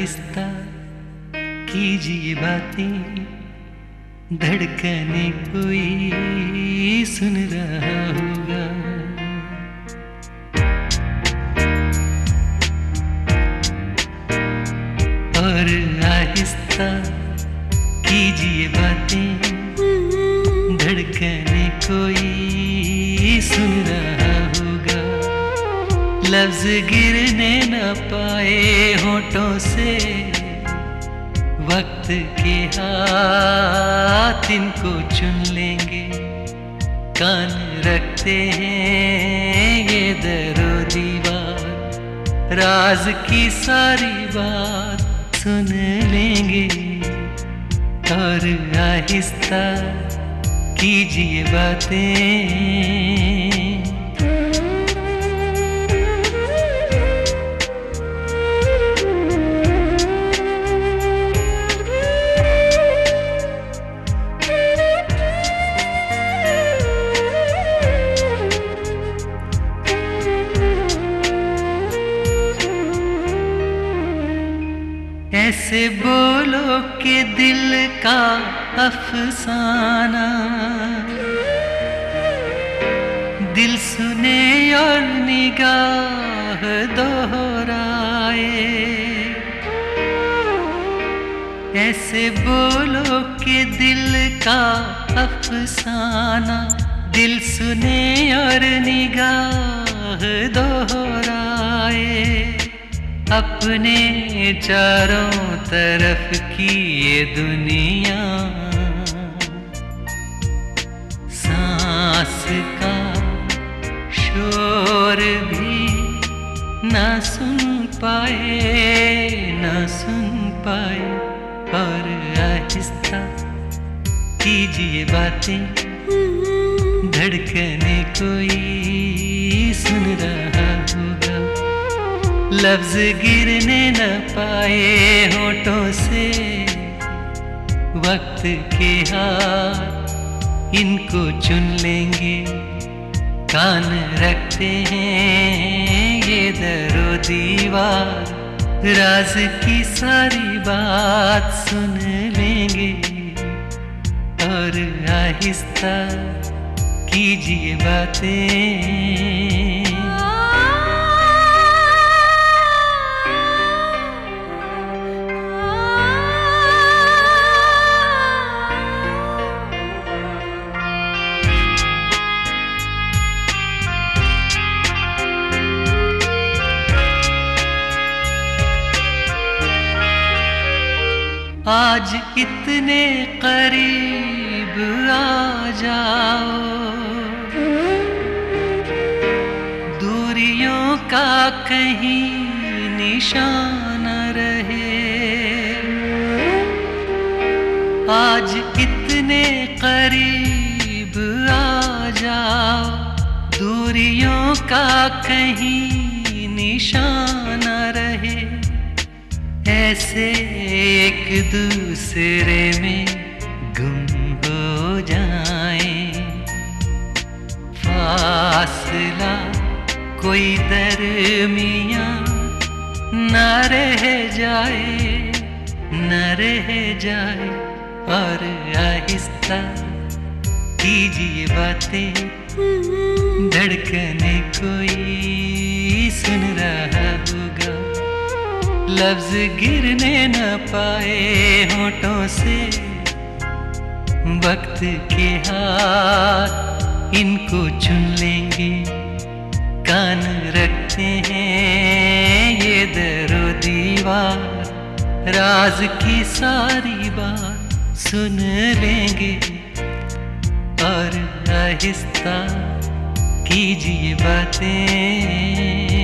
आहिस्ता कीजिए बातें धड़कने कोई सुन रहा होगा। और आहिस्ता कीजिए बातें धड़कने कोई सुन रहा लफ्ज गिरने न पाए होठों से। वक्त के हाथ इनको चुन लेंगे। कान रखते हैं ये दरो दीवार राज की सारी बात सुन लेंगे। और आहिस्ता कीजिए बातें। ऐसे बोलो के दिल का अफसाना। दिल सुने और निगाह दोहराए। ऐसे बोलो के दिल का अफसाना। दिल सुने और निगाह दोहराए। अपने चारों तरफ़ की ये दुनिया। सांस का शोर भी ना सुन पाए, ना सुन पाए। और आहिस्ता कीजिए बातें, धड़कने कोई सुन रहा लफ्ज गिरने न पाए होठों से। वक्त के हाथ इनको चुन लेंगे। कान रखते हैं ये दरो दीवार। राज की सारी बात सुन लेंगे। और आहिस्ता कीजिए बातें। आज इतने करीब आ जाओ। दूरियों का कहीं निशान रहे। आज इतने करीब आ जाओ। दूरियों का कहीं निशान रहे। ऐसे एक दूसरे में गुम हो जाए। फासला कोई दरमिया न रह जाए, न रह जाए। और आहिस्ता कीजिए बातें, धड़कने कोई लफ्ज गिरने न पाए होठों से। वक्त के हाथ इनको चुन लेंगे। कान रखते हैं ये दरो दीवार। राज की सारी बात सुन लेंगे। और आहिस्ता कीजिए बातें।